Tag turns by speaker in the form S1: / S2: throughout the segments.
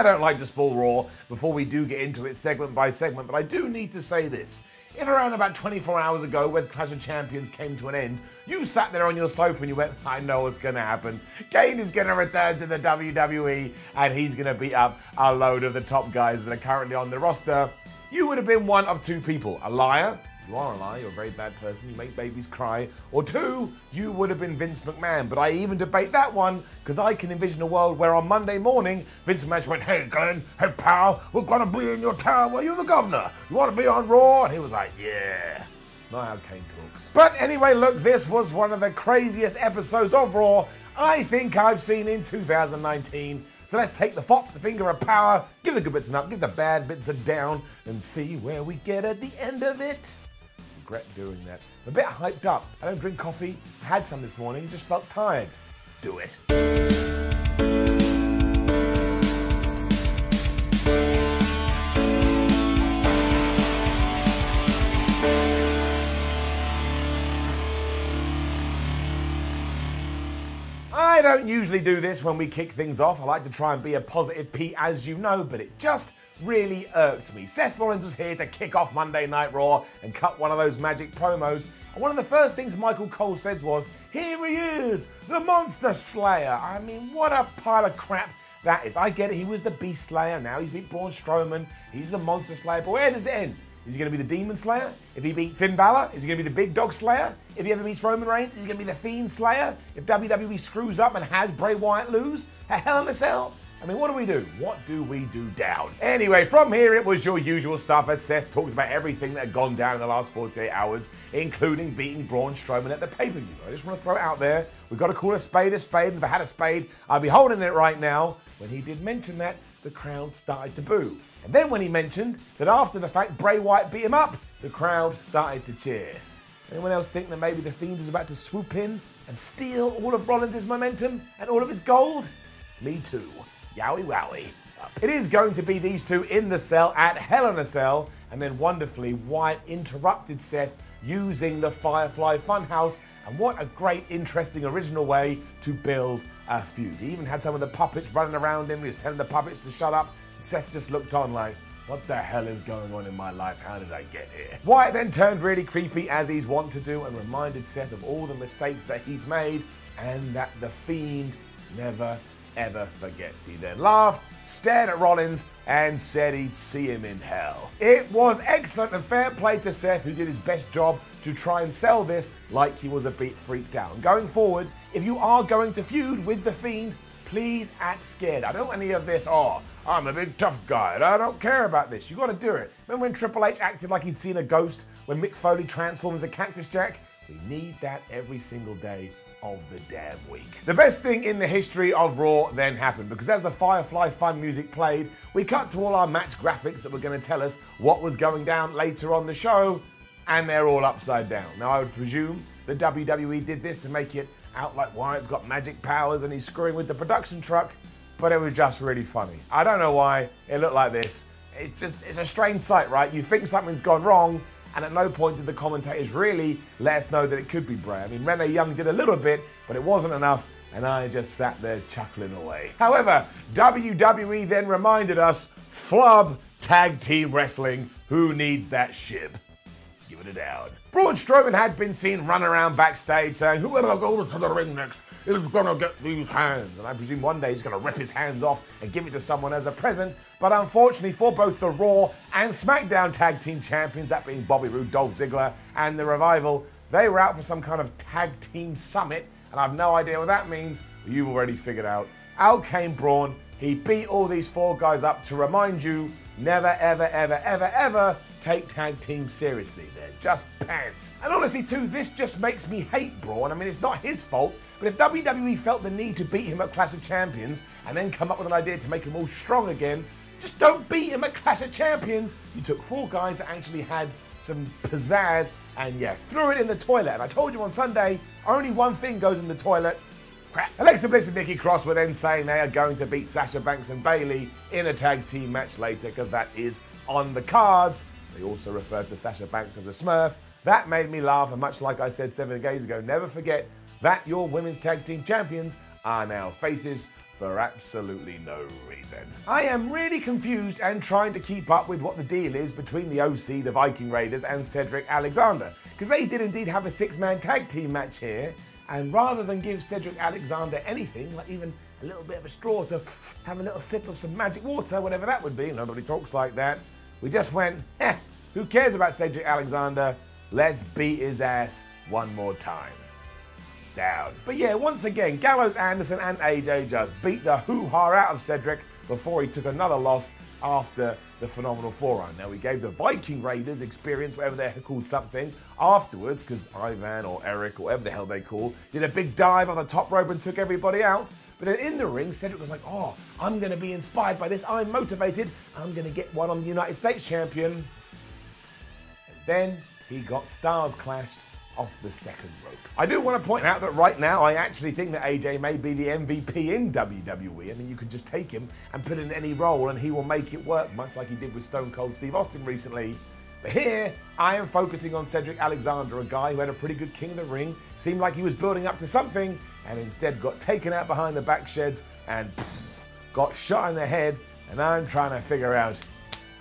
S1: I don't like to spoil Raw before we do get into it segment by segment, but I do need to say this. If around about 24 hours ago, when Clash of Champions came to an end, you sat there on your sofa and you went, I know what's going to happen. Kane is going to return to the WWE and he's going to beat up a load of the top guys that are currently on the roster, you would have been one of two people a liar you are a liar, you're a very bad person, you make babies cry. Or two, you would have been Vince McMahon. But I even debate that one because I can envision a world where on Monday morning, Vince McMahon went, Hey Glenn, hey pal, we're gonna be in your town. Well, you're the governor. You wanna be on Raw? And he was like, Yeah. Not how Kane talks. But anyway, look, this was one of the craziest episodes of Raw I think I've seen in 2019. So let's take the fop, the finger of power, give the good bits an up, give the bad bits a down, and see where we get at the end of it regret doing that. I'm a bit hyped up. I don't drink coffee. I had some this morning, just felt tired. Let's do it. I don't usually do this when we kick things off. I like to try and be a positive Pete, as you know, but it just really irked me. Seth Rollins was here to kick off Monday Night Raw and cut one of those magic promos. And one of the first things Michael Cole says was, Here he is, the Monster Slayer. I mean, what a pile of crap that is. I get it, he was the Beast Slayer, now he's beat Braun Strowman, he's the Monster Slayer, but where does it end? Is he going to be the Demon Slayer? If he beats Finn Balor, is he going to be the Big Dog Slayer? If he ever beats Roman Reigns, is he going to be the Fiend Slayer? If WWE screws up and has Bray Wyatt lose? A Hell in a Cell? I mean, what do we do? What do we do down? Anyway, from here it was your usual stuff as Seth talked about everything that had gone down in the last 48 hours, including beating Braun Strowman at the pay-per-view. I just want to throw it out there. We've got to call a spade a spade. If I had a spade, I'd be holding it right now. When he did mention that, the crowd started to boo. And then when he mentioned that after the fact Bray Wyatt beat him up, the crowd started to cheer. Anyone else think that maybe the Fiend is about to swoop in and steal all of Rollins' momentum and all of his gold? Me too. Yowie wowie. It is going to be these two in the cell at Hell in a Cell, and then wonderfully, Wyatt interrupted Seth using the Firefly Funhouse, and what a great, interesting, original way to build a feud. He even had some of the puppets running around him, he was telling the puppets to shut up. Seth just looked on like, what the hell is going on in my life? How did I get here? Wyatt then turned really creepy as he's wont to do and reminded Seth of all the mistakes that he's made and that the Fiend never ever forgets. He then laughed, stared at Rollins, and said he'd see him in hell. It was excellent and fair play to Seth, who did his best job to try and sell this like he was a bit freaked out. Going forward, if you are going to feud with The Fiend, please act scared. I don't want any of this, oh, I'm a big tough guy and I don't care about this. You gotta do it. Remember when Triple H acted like he'd seen a ghost when Mick Foley transformed into Cactus Jack? We need that every single day of the damn week. The best thing in the history of Raw then happened because as the Firefly Fun music played, we cut to all our match graphics that were going to tell us what was going down later on the show, and they're all upside down. Now, I would presume the WWE did this to make it out like Wyatt's got magic powers and he's screwing with the production truck, but it was just really funny. I don't know why it looked like this. It's just, it's a strange sight, right? You think something's gone wrong, and at no point did the commentators really let us know that it could be Bray. I mean, Renee Young did a little bit, but it wasn't enough, and I just sat there chuckling away. However, WWE then reminded us flub tag team wrestling. Who needs that ship? Give it a down. Braun Strowman had been seen running around backstage saying, Whoever goes to the ring next is gonna get these hands. And I presume one day he's gonna rip his hands off and give it to someone as a present. But unfortunately for both the Raw and SmackDown tag team champions, that being Bobby Roode, Dolph Ziggler, and The Revival, they were out for some kind of tag team summit. And I've no idea what that means, you've already figured out. Out came Braun. He beat all these four guys up to remind you never, ever, ever, ever, ever take tag team seriously. They're just pants. And honestly, too, this just makes me hate Braun. I mean, it's not his fault, but if WWE felt the need to beat him at Clash of Champions and then come up with an idea to make him all strong again, just don't beat him at Clash of Champions. You took four guys that actually had some pizzazz and yeah, threw it in the toilet. And I told you on Sunday, only one thing goes in the toilet. Crap. Alexa Bliss and Nikki Cross were then saying they are going to beat Sasha Banks and Bayley in a tag team match later because that is on the cards. They also referred to Sasha Banks as a smurf. That made me laugh, and much like I said seven days ago, never forget that your women's tag team champions are now faces for absolutely no reason. I am really confused and trying to keep up with what the deal is between the OC, the Viking Raiders, and Cedric Alexander, because they did indeed have a six man tag team match here, and rather than give Cedric Alexander anything, like even a little bit of a straw to have a little sip of some magic water, whatever that would be, nobody talks like that, we just went, eh, who cares about Cedric Alexander? Let's beat his ass one more time down. But yeah, once again, Gallows Anderson and AJ just beat the hoo-ha out of Cedric before he took another loss after the Phenomenal Forearm Now, we gave the Viking Raiders experience, whatever they're called something, afterwards, because Ivan or Eric or whatever the hell they call, did a big dive on the top rope and took everybody out. But then in the ring, Cedric was like, oh, I'm going to be inspired by this. I'm motivated. I'm going to get one on the United States champion. Then he got Styles Clashed off the second rope. I do want to point out that right now I actually think that AJ may be the MVP in WWE. I mean, you can just take him and put in any role and he will make it work, much like he did with Stone Cold Steve Austin recently. But here, I am focusing on Cedric Alexander, a guy who had a pretty good King of the Ring, seemed like he was building up to something, and instead got taken out behind the back sheds and pff, got shot in the head. And I'm trying to figure out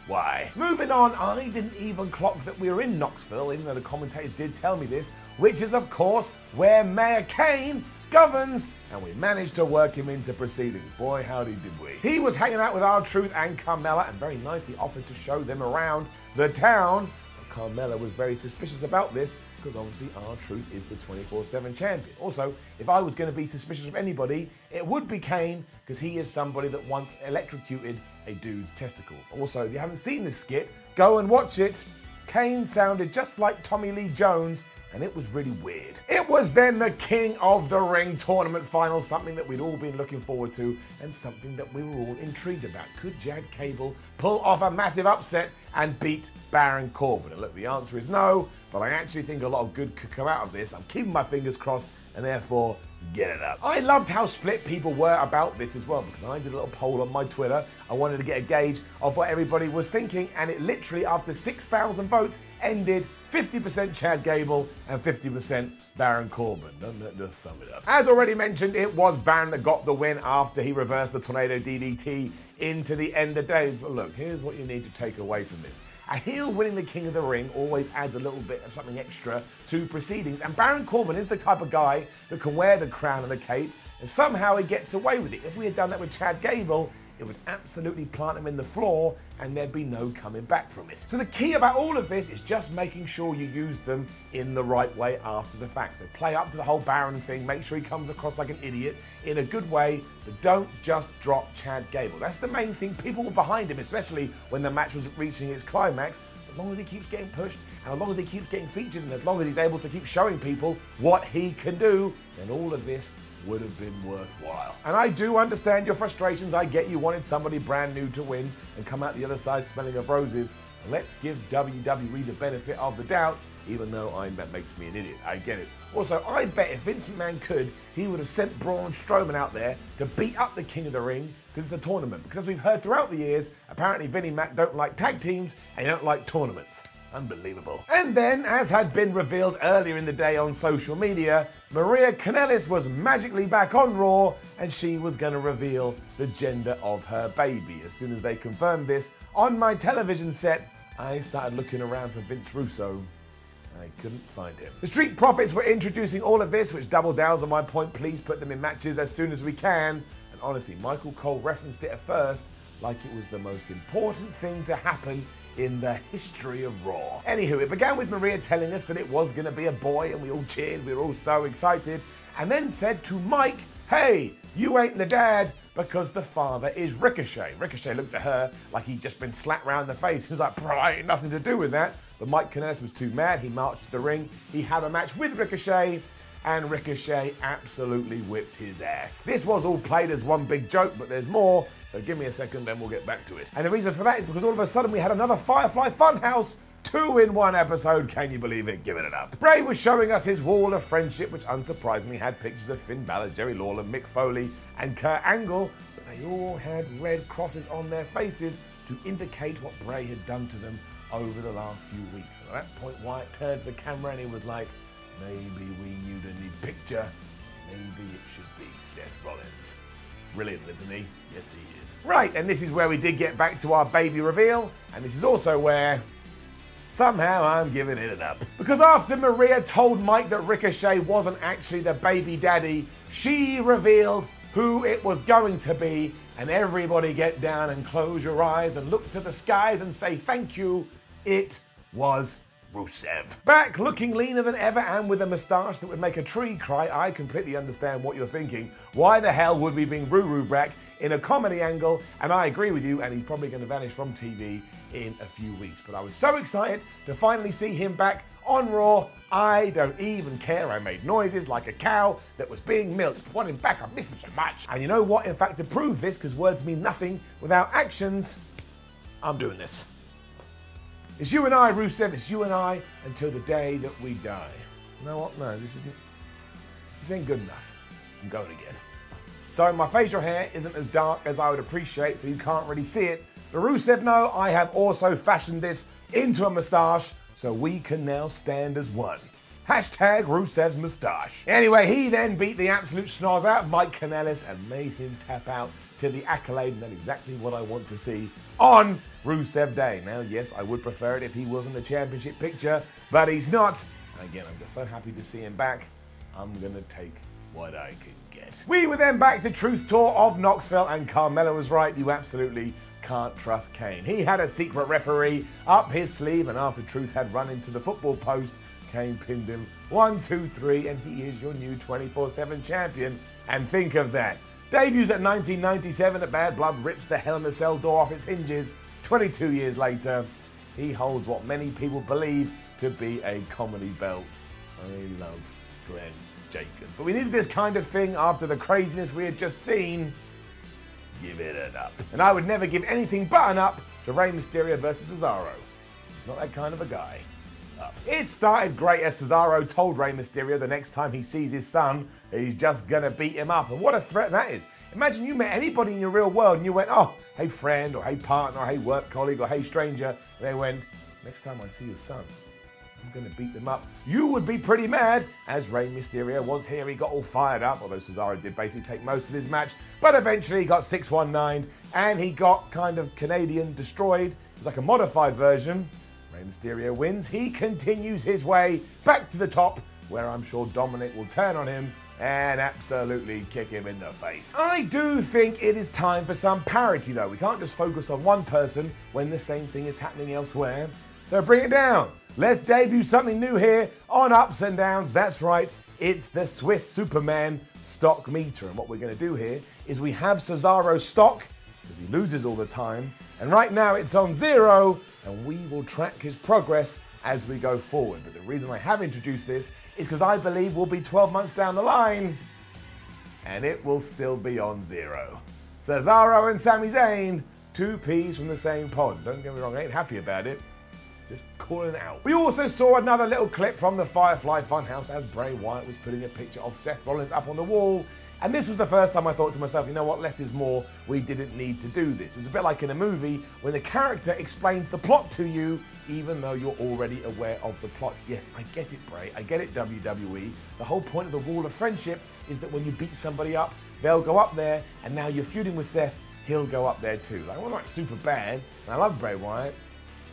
S1: why. Moving on, I didn't even clock that we were in Knoxville, even though the commentators did tell me this, which is, of course, where Mayor Kane governs, and we managed to work him into proceedings. Boy, howdy did we. He was hanging out with R-Truth and Carmella and very nicely offered to show them around the town. But Carmella was very suspicious about this because obviously R-Truth is the 24-7 champion. Also, if I was going to be suspicious of anybody, it would be Kane because he is somebody that once electrocuted a dude's testicles. Also, if you haven't seen this skit, go and watch it. Kane sounded just like Tommy Lee Jones and it was really weird. It was then the King of the Ring tournament final, something that we'd all been looking forward to and something that we were all intrigued about. Could Chad Gable pull off a massive upset and beat Baron Corbin? And look, the answer is no, but I actually think a lot of good could come out of this. I'm keeping my fingers crossed and therefore get it up. I loved how split people were about this as well because I did a little poll on my Twitter. I wanted to get a gauge of what everybody was thinking and it literally after 6,000 votes ended 50% Chad Gable and 50% Baron Corbin. Just sum it up? As already mentioned, it was Baron that got the win after he reversed the Tornado DDT into the end of days. But look, here's what you need to take away from this. A heel winning the King of the Ring always adds a little bit of something extra to proceedings, and Baron Corbin is the type of guy that can wear the crown and the cape, and somehow he gets away with it. If we had done that with Chad Gable, it would absolutely plant him in the floor and there'd be no coming back from it. So the key about all of this is just making sure you use them in the right way after the fact. So play up to the whole Baron thing, make sure he comes across like an idiot in a good way, but don't just drop Chad Gable. That's the main thing. People were behind him, especially when the match was reaching its climax. as long as he keeps getting pushed, and as long as he keeps getting featured, and as long as he's able to keep showing people what he can do, then all of this would have been worthwhile. And I do understand your frustrations. I get you wanted somebody brand new to win and come out the other side smelling of roses. Let's give WWE the benefit of the doubt, even though I, that makes me an idiot. I get it. Also, I bet if Vince McMahon could, he would have sent Braun Strowman out there to beat up the King of the Ring because it's a tournament. Because as we've heard throughout the years, apparently Vinnie Mac don't like tag teams and he don't like tournaments. Unbelievable. And then, as had been revealed earlier in the day on social media, Maria Kanellis was magically back on Raw and she was going to reveal the gender of her baby. As soon as they confirmed this on my television set, I started looking around for Vince Russo. I couldn't find him. The Street Profits were introducing all of this, which double downs on my point. Please put them in matches as soon as we can. And honestly, Michael Cole referenced it at first like it was the most important thing to happen in the history of Raw. Anywho, it began with Maria telling us that it was going to be a boy, and we all cheered, we were all so excited, and then said to Mike, Hey, you ain't the dad because the father is Ricochet. Ricochet looked at her like he'd just been slapped round the face. He was like, Bro, I ain't nothing to do with that. But Mike Kanellis was too mad. He marched to the ring. He had a match with Ricochet and Ricochet absolutely whipped his ass. This was all played as one big joke, but there's more, so give me a second, then we'll get back to it. And the reason for that is because all of a sudden we had another Firefly Funhouse Two in one episode, can you believe it? Giving it up. Bray was showing us his wall of friendship, which unsurprisingly had pictures of Finn Balor, Jerry Lawler, Mick Foley, and Kurt Angle, but they all had red crosses on their faces to indicate what Bray had done to them over the last few weeks. And at that point, Wyatt turned to the camera and he was like, Maybe we need a new picture maybe it should be Seth Rollins. Brilliant, isn't he? Yes, he is. Right, and this is where we did get back to our baby reveal, and this is also where somehow I'm giving it up. Because after Maria told Mike that Ricochet wasn't actually the baby daddy, she revealed who it was going to be, and everybody get down and close your eyes and look to the skies and say thank you. It was Rusev. Back looking leaner than ever and with a moustache that would make a tree cry, I completely understand what you're thinking. Why the hell would we bring Ruru back in a comedy angle? And I agree with you, and he's probably going to vanish from TV in a few weeks. But I was so excited to finally see him back on Raw. I don't even care. I made noises like a cow that was being milked. Want him back. I missed him so much. And you know what? In fact, to prove this, because words mean nothing without actions, I'm doing this. It's you and I, Rusev. It's you and I until the day that we die. You know what? No, this isn't. This ain't good enough. I'm going again. So my facial hair isn't as dark as I would appreciate, so you can't really see it. But Rusev, no, I have also fashioned this into a moustache, so we can now stand as one. Hashtag Rusev's moustache. Anyway, he then beat the absolute schnoz out of Mike Kanellis and made him tap out to the accolade, and that's exactly what I want to see on Rusev Day. Now, yes, I would prefer it if he was in the championship picture, but he's not. And again, I'm just so happy to see him back. I'm gonna take what I can get. We were then back to Truth Tour of Knoxville, and Carmella was right. You absolutely can't trust Kane. He had a secret referee up his sleeve, and after Truth had run into the football post, Kane pinned him one, two, three, and he is your new 24 7 champion. And think of that. Debuts at 1997 at Bad Blood rips the Hell in a Cell door off its hinges. 22 years later, he holds what many people believe to be a comedy belt. I love Glenn Jacobs. But we needed this kind of thing after the craziness we had just seen. Give it an up. And I would never give anything but an up to Rey Mysterio versus Cesaro. He's not that kind of a guy. It started great as Cesaro told Rey Mysterio the next time he sees his son, he's just gonna beat him up. And what a threat that is. Imagine you met anybody in your real world and you went, oh, hey friend, or hey partner, or hey work colleague, or hey stranger. And they went, next time I see your son, I'm going to beat them up. You would be pretty mad, as Rey Mysterio was here. He got all fired up, although Cesaro did basically take most of his match. But eventually he got 619 and he got kind of Canadian destroyed. It was like a modified version. Mysterio wins. He continues his way back to the top, where I'm sure Dominic will turn on him and absolutely kick him in the face. I do think it is time for some parity, though. We can't just focus on one person when the same thing is happening elsewhere. So bring it down. Let's debut something new here on Ups and Downs. That's right, it's the Swiss Superman stock meter. And what we're going to do here is we have Cesaro stock, because he loses all the time. And right now it's on zero, and we will track his progress as we go forward. But the reason I have introduced this is because I believe we'll be 12 months down the line, and it will still be on zero. Cesaro and Sami Zayn, two peas from the same pod. Don't get me wrong, I ain't happy about it. Just calling out. We also saw another little clip from the Firefly Funhouse as Bray Wyatt was putting a picture of Seth Rollins up on the wall. And this was the first time I thought to myself, you know what, less is more. We didn't need to do this. It was a bit like in a movie when the character explains the plot to you, even though you're already aware of the plot. Yes, I get it, Bray. I get it, WWE. The whole point of the Wall of Friendship is that when you beat somebody up, they'll go up there, and now you're feuding with Seth, he'll go up there too. Like, well, not super bad. And I love Bray Wyatt.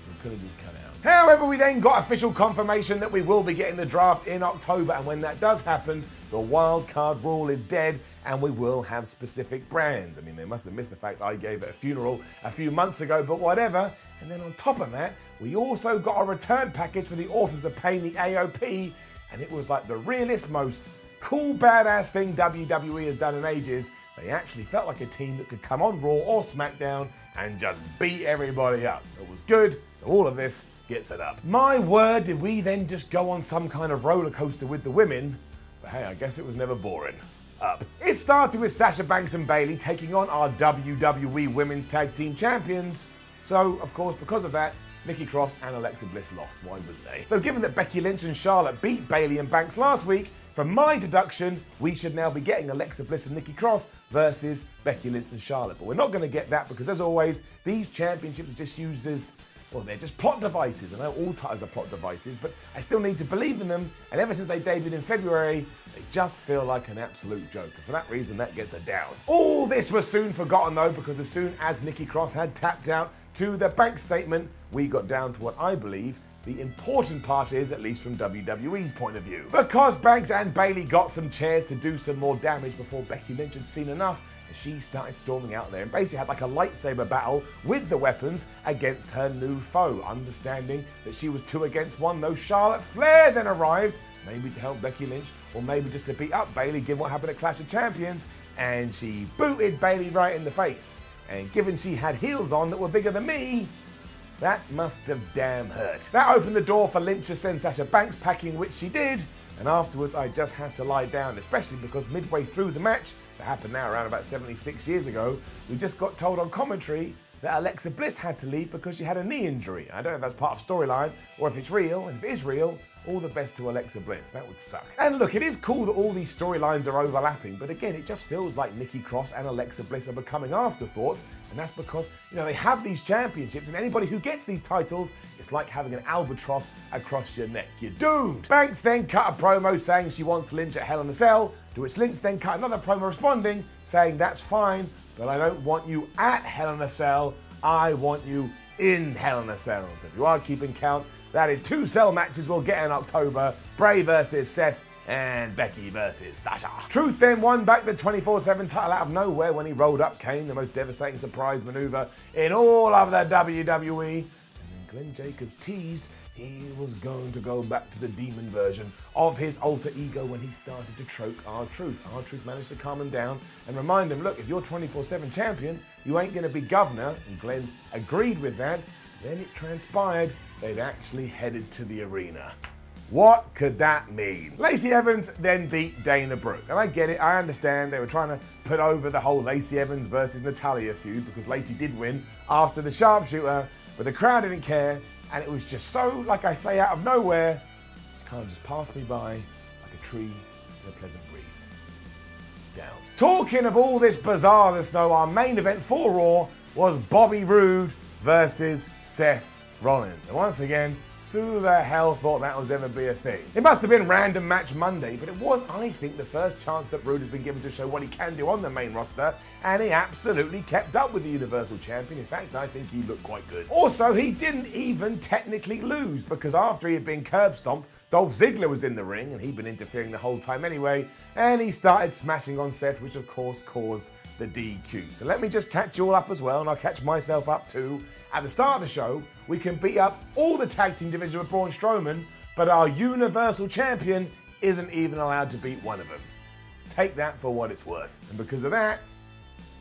S1: We could have just cut out. However, we then got official confirmation that we will be getting the draft in October, and when that does happen, the wild card rule is dead, and we will have specific brands. I mean, they must have missed the fact I gave it a funeral a few months ago, but whatever. And then on top of that, we also got a return package for the authors of Pain the AOP, and it was like the realest, most cool, badass thing WWE has done in ages. They actually felt like a team that could come on Raw or SmackDown and just beat everybody up. It was good, so all of this gets it up. My word, did we then just go on some kind of roller coaster with the women? But hey, I guess it was never boring. Up. It started with Sasha Banks and Bayley taking on our WWE Women's Tag Team Champions. So, of course, because of that, Nikki Cross and Alexa Bliss lost. Why wouldn't they? So, given that Becky Lynch and Charlotte beat Bayley and Banks last week, from my deduction, we should now be getting Alexa Bliss and Nikki Cross versus Becky Lynch and Charlotte. But we're not going to get that because, as always, these championships are just used as well, they're just plot devices. I know all titles are plot devices, but I still need to believe in them. And ever since they debuted in February, They just feel like an absolute joke. And for that reason, that gets a down. All this was soon forgotten though, because as soon as Nikki Cross had tapped out to the bank statement, we got down to what I believe the important part is, at least from WWE's point of view. Because Banks and Bayley got some chairs to do some more damage before Becky Lynch had seen enough, she started storming out there and basically had like a lightsaber battle with the weapons against her new foe, understanding that she was two against one, though Charlotte Flair then arrived, maybe to help Becky Lynch, or maybe just to beat up Bayley given what happened at Clash of Champions, and she booted Bayley right in the face. And given she had heels on that were bigger than me, that must have damn hurt. That opened the door for Lynch to send Sasha Banks packing, which she did, and afterwards I just had to lie down, especially because midway through the match, that happened now around about 76 years ago, we just got told on commentary that Alexa Bliss had to leave because she had a knee injury. I don't know if that's part of storyline or if it's real, and if it is real, all the best to Alexa Bliss. That would suck. And look, it is cool that all these storylines are overlapping, but again, it just feels like Nikki Cross and Alexa Bliss are becoming afterthoughts, and that's because, you know, they have these championships, and anybody who gets these titles, it's like having an albatross across your neck. You're doomed. Banks then cut a promo saying she wants Lynch at Hell in a Cell, to which Lynch then cut another promo responding, saying, that's fine, but I don't want you at Hell in a Cell, I want you in Hell in a Cell. So if you are keeping count, that is two cell matches we'll get in October. Bray versus Seth and Becky versus Sasha. Truth then won back the 24-7 title out of nowhere when he rolled up Kane, the most devastating surprise maneuver in all of the WWE. And then Glenn Jacobs teased he was going to go back to the demon version of his alter ego when he started to choke R-Truth. Our Truth managed to calm him down and remind him, look, if you're 24-7 champion, you ain't going to be governor. And Glenn agreed with that. Then it transpired they'd actually headed to the arena. What could that mean? Lacey Evans then beat Dana Brooke. And I get it, I understand they were trying to put over the whole Lacey Evans versus Natalya feud because Lacey did win after the sharpshooter, but the crowd didn't care. And it was just so, like I say, out of nowhere, it kind of just passed me by like a tree in a pleasant breeze. Down. Talking of all this bizarreness, though, our main event for Raw was Bobby Roode versus Seth Rollins. And once again, who the hell thought that was ever be a thing? It must have been random match Monday, but it was, I think, the first chance that Roode has been given to show what he can do on the main roster, and he absolutely kept up with the Universal Champion. In fact, I think he looked quite good. Also, he didn't even technically lose, because after he had been curb stomped, Dolph Ziggler was in the ring, and he'd been interfering the whole time anyway, and he started smashing on Seth, which of course caused the DQ. So let me just catch you all up as well, and I'll catch myself up too. At the start of the show, we can beat up all the tag team division with Braun Strowman, but our Universal Champion isn't even allowed to beat one of them. Take that for what it's worth. And because of that,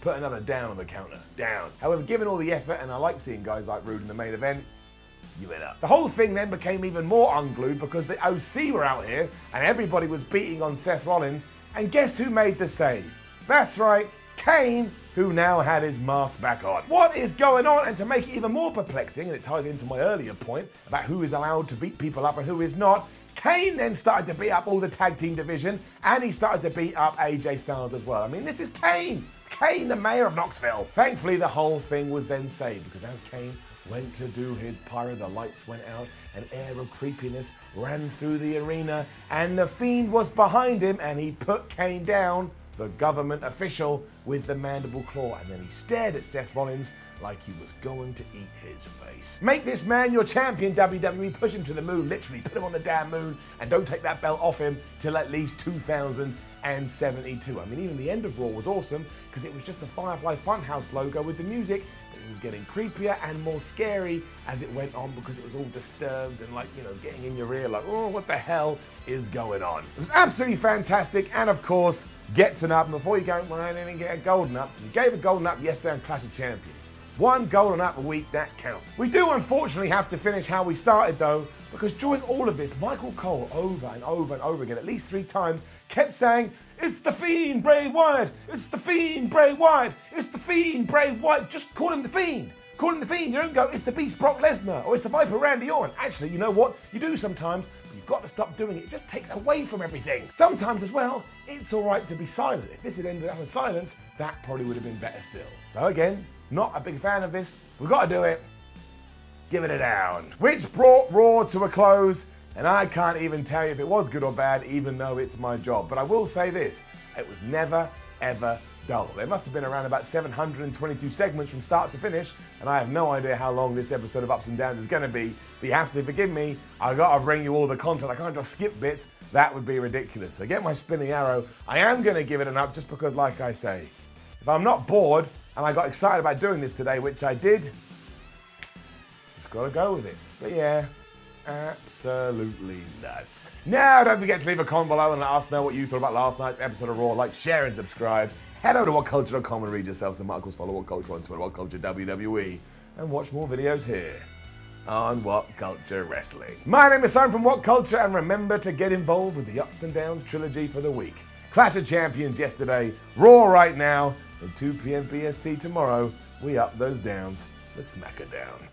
S1: put another down on the counter. Down. However, given all the effort, and I like seeing guys like Roode in the main event, you it up. The whole thing then became even more unglued because the OC were out here and everybody was beating on Seth Rollins. And guess who made the save? That's right, Kane, who now had his mask back on. What is going on? And to make it even more perplexing, and it ties into my earlier point about who is allowed to beat people up and who is not, Kane then started to beat up all the tag team division and he started to beat up AJ Styles as well. I mean, this is Kane. Kane, the mayor of Knoxville. Thankfully, the whole thing was then saved because as Kane went to do his pyro, the lights went out, an air of creepiness ran through the arena, and the Fiend was behind him and he put Kane down the government official with the mandible claw, and then he stared at Seth Rollins like he was going to eat his face. Make this man your champion, WWE. Push him to the moon, literally. Put him on the damn moon, and don't take that belt off him till at least 2072. I mean, even the end of Raw was awesome because it was just the Firefly Funhouse logo with the music it was getting creepier and more scary as it went on because it was all disturbed and like, you know, getting in your ear like, oh, what the hell is going on? It was absolutely fantastic and of course, gets an up. And before you go, well, I didn't get a golden up. You gave a golden up yesterday on Clash of Champions. One golden up a week, that counts. We do unfortunately have to finish how we started though, because during all of this, Michael Cole over and over and over again, at least three times, kept saying, it's the Fiend, Bray Wyatt, it's the Fiend, Bray Wyatt, it's the Fiend, Bray Wyatt, just call him the Fiend. Call him the Fiend, you don't go, it's the Beast Brock Lesnar, or it's the Viper Randy Orton. Actually, you know what? You do sometimes, but you've got to stop doing it. It just takes away from everything. Sometimes as well, it's all right to be silent. If this had ended up in silence, that probably would have been better still. So again, not a big fan of this. We've got to do it. Give it a down. Which brought Raw to a close and I can't even tell you if it was good or bad, even though it's my job. But I will say this it was never, ever dull. There must have been around about 722 segments from start to finish, and I have no idea how long this episode of Ups and Downs is going to be. But you have to forgive me, I've got to bring you all the content. I can't just skip bits, that would be ridiculous. So get my spinning arrow. I am going to give it an up just because, like I say, if I'm not bored and I got excited about doing this today, which I did, just got to go with it. But yeah, absolutely nuts. Now, don't forget to leave a comment below and let us know what you thought about last night's episode of Raw. Like, share, and subscribe. Head over to WhatCulture.com and read yourself some articles. Follow What Culture on Twitter, What Culture WWE, and watch more videos here on What Culture Wrestling. My name is Simon from What Culture, and remember to get involved with the Ups and Downs trilogy for the week. Clash of Champions yesterday, Raw right now, and 2 p.m. PST tomorrow. We up those downs for SmackDown.